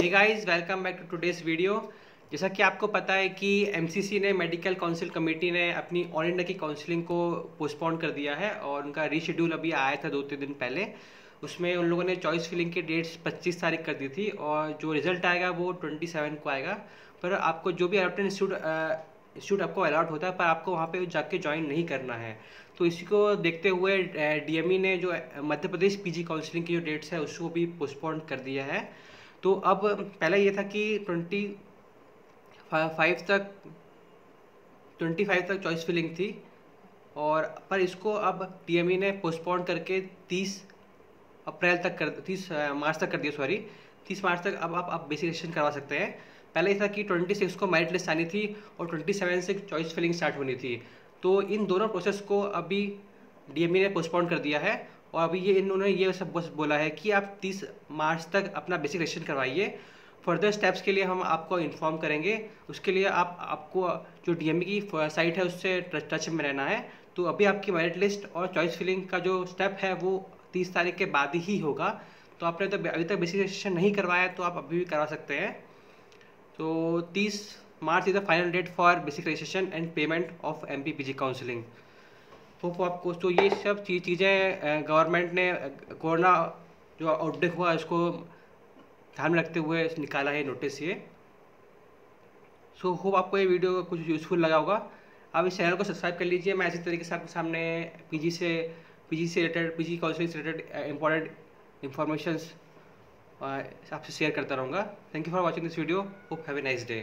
Hey guys welcome back to today's video जैसा कि आपको पता है कि एमसीसी ने मेडिकल काउंसिल कमेटी ने अपनी ऑल इंडिया की काउंसलिंग को पोस्टपोन कर दिया है और उनका रीशेड्यूल अभी आया था दो तीन दिन पहले। उसमें उन लोगों ने चॉइस फिलिंग की डेट्स 25 तारीख कर दी थी और जो रिज़ल्ट आएगा वो 27 को आएगा। पर आपको जो भी अलॉटेड इंस्टीट्यूट इंस्टीट्यूट आपको अलॉट होता है, पर आपको वहाँ पे जाके ज्वाइन नहीं करना है। तो इसी को देखते हुए डीएमई ने जो मध्य प्रदेश पीजी काउंसलिंग की जो डेट्स है, उसको भी पोस्टपोन कर दिया है। तो अब पहला ये था कि ट्वेंटी फाइव तक, ट्वेंटी फाइव तक चॉइस फिलिंग थी। और पर इसको अब टीएमई ने पोस्टपोन करके तीस अप्रैल तक कर, तीस मार्च तक कर दिया सॉरी तीस मार्च तक अब आप आप बेसिक रजिस्ट्रेशन करवा सकते हैं। पहले ये था कि ट्वेंटी सिक्स को मेरिट लिस्ट आनी थी और ट्वेंटी सेवन से चॉइस फिलिंग स्टार्ट होनी थी। तो इन दोनों प्रोसेस को अभी डीएमई ने पोस्टपोन कर दिया है। और अभी ये इन्होंने ये सब बस बोला है कि आप 30 मार्च तक अपना बेसिक रजिस्ट्रेशन करवाइए। फर्दर स्टेप्स के लिए हम आपको इन्फॉर्म करेंगे। उसके लिए आप, आपको जो डी की साइट है उससे टच में रहना है। तो अभी आपकी मेरिट लिस्ट और चॉइस फिलिंग का जो स्टेप है वो तीस तारीख के बाद ही होगा। तो आपने तो अभी तक बेसिक रजिस्ट्रेशन नहीं करवाया तो आप अभी भी करवा सकते हैं। तो तीस March is the final date for basic registration and payment of M P P G counselling hope आपको तो ये सब चीज़ चीज़ें गवर्नमेंट ने कोरोना जो आउटब्रेक हुआ इसको ध्यान में रखते हुए निकाला है नोटिस ये। सो so, होप आपको ये वीडियो कुछ यूज़फुल लगा होगा। आप इस चैनल को सब्सक्राइब कर लीजिए। मैं इसी तरीके से आपके सामने पीजी से पीजी से रिलेटेड पीजी काउंसलिंग से रिलेटेड इंपॉर्टेंट इंफॉर्मेशन आपसे शेयर करता रहूँगा। Thank you for watching this video hope have a nice day